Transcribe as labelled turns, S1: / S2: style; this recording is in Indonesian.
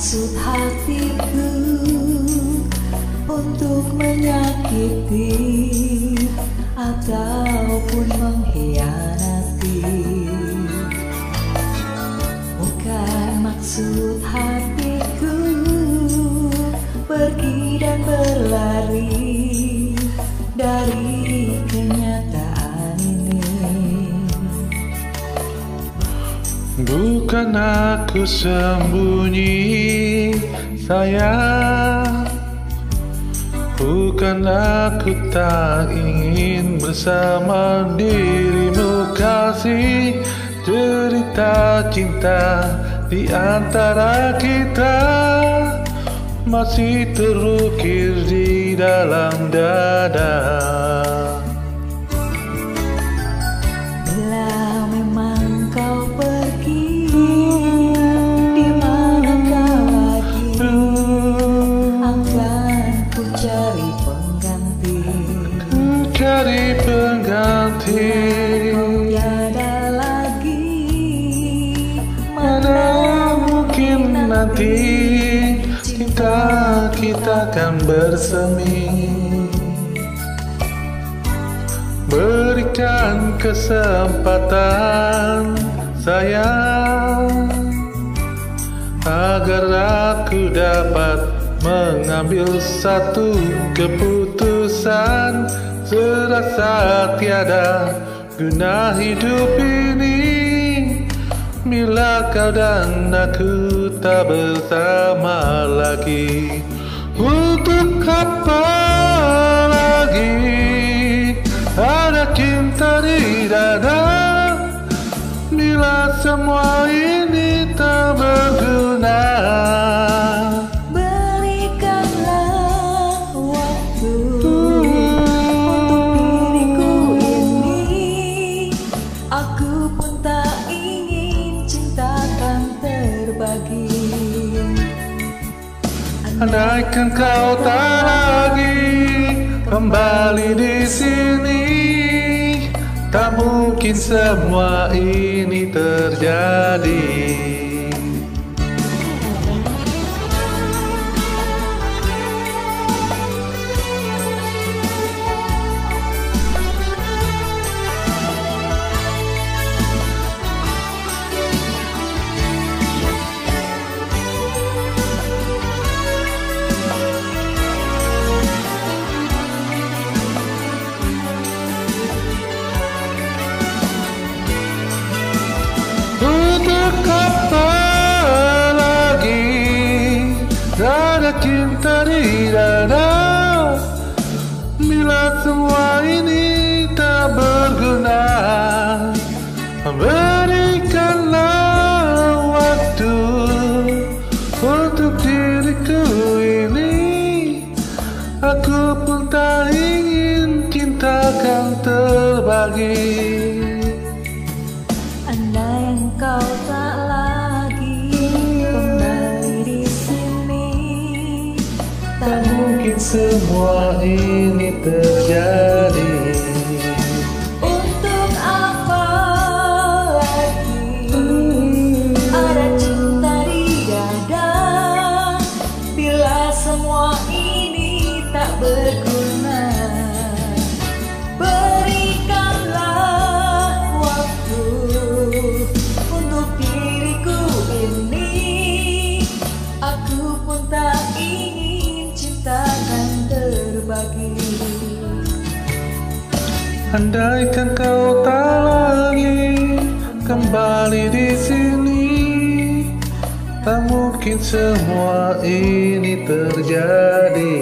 S1: maksud hatiku untuk menyakiti ataupun mengkhianati. Bukan maksud hatiku pergi dan berlari.
S2: Bukan aku sembunyi sayang Bukan aku tak ingin bersama dirimu. Kasih Cerita cinta di antara kita. Masih terukir di dalam dada.
S1: Bila cari pengganti.
S2: Cari pengganti.
S1: Tiada lagi.
S2: Mana mungkin nanti Cinta kita akan bersemi. Berikan kesempatan sayang Agar aku dapat mengambil satu keputusan Serasa tiada guna hidup ini. Bila kau dan aku tak bersama lagi Untuk apa lagi? Ada cinta di dada Bila semua ini Andaikan kau tak lagi kembali di sini Tak mungkin semua ini terjadi Ada cinta di dada Bila semua ini tak berguna Berikanlah waktu Untuk diriku ini. Aku pun tak ingin cintakan terbagi
S1: Tak
S2: mungkin semua ini terjadi.
S1: Untuk apa lagi? Ada cinta di dada. Bila semua ini tak berguna
S2: Andaikan kau tak lagi kembali di sini Tak mungkin semua ini terjadi